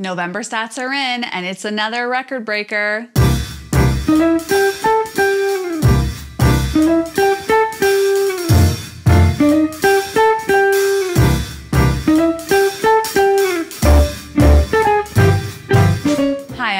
November stats are in, and it's another record breaker.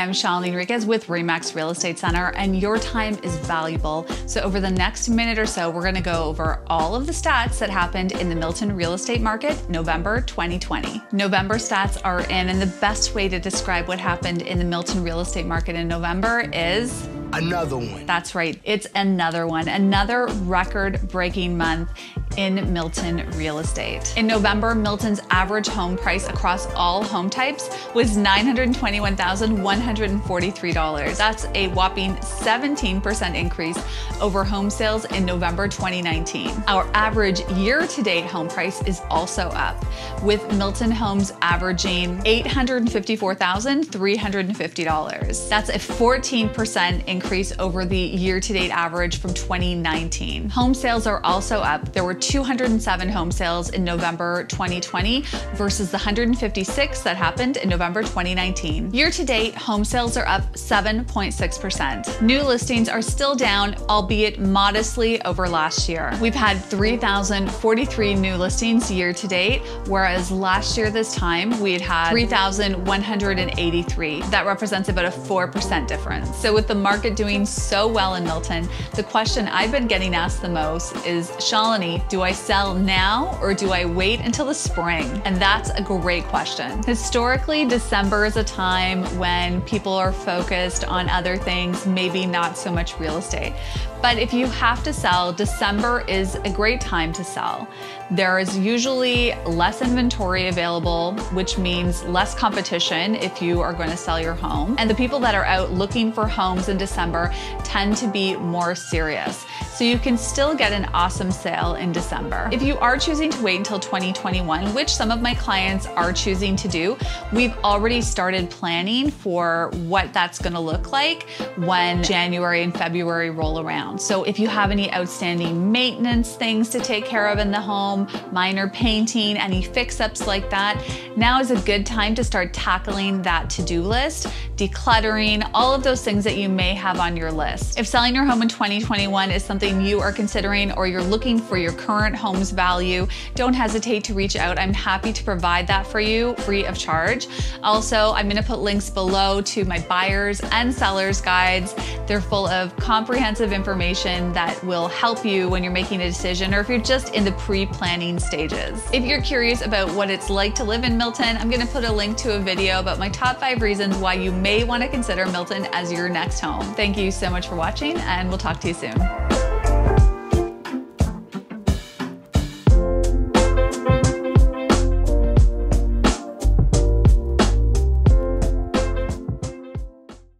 I'm Shaleni Henriquez with Remax Real Estate Center, and your time is valuable. So, over the next minute or so, we're going to go over all of the stats that happened in the Milton real estate market November 2020. November stats are in, and the best way to describe what happened in the Milton real estate market in November is Another one. That's right. It's another one. Another record breaking month in Milton real estate. In November, Milton's average home price across all home types was $921,143. That's a whopping 17% increase over home sales in November 2019. Our average year to date home price is also up, with Milton homes averaging $854,350. That's a 14% increase over the year to date average from 2019. Home sales are also up. There were 207 home sales in November 2020 versus the 156 that happened in November 2019. Year to date, home sales are up 7.6%. New listings are still down, albeit modestly over last year. We've had 3,043 new listings year to date, whereas last year this time we had had 3,183. That represents about a 4% difference. So with the market doing so well in Milton, the question I've been getting asked the most is, Shaleni, do I sell now or do I wait until the spring? And that's a great question. Historically, December is a time when people are focused on other things, maybe not so much real estate. But if you have to sell, December is a great time to sell. There is usually less inventory available, which means less competition if you are going to sell your home. And the people that are out looking for homes in December tend to be more serious. So you can still get an awesome sale in December. If you are choosing to wait until 2021, which some of my clients are choosing to do, we've already started planning for what that's going to look like when January and February roll around. So if you have any outstanding maintenance things to take care of in the home, minor painting, any fix-ups like that, now is a good time to start tackling that to-do list, decluttering, all of those things that you may have on your list. If selling your home in 2021 is something you are considering or you're looking for your current home's value, don't hesitate to reach out. I'm happy to provide that for you free of charge. Also, I'm gonna put links below to my buyers and sellers guides. They're full of comprehensive information that will help you when you're making a decision or if you're just in the pre-planning stages. If you're curious about what it's like to live in Milton, I'm gonna put a link to a video about my top five reasons why you may wanna consider Milton as your next home. Thank you so much for watching and we'll talk to you soon.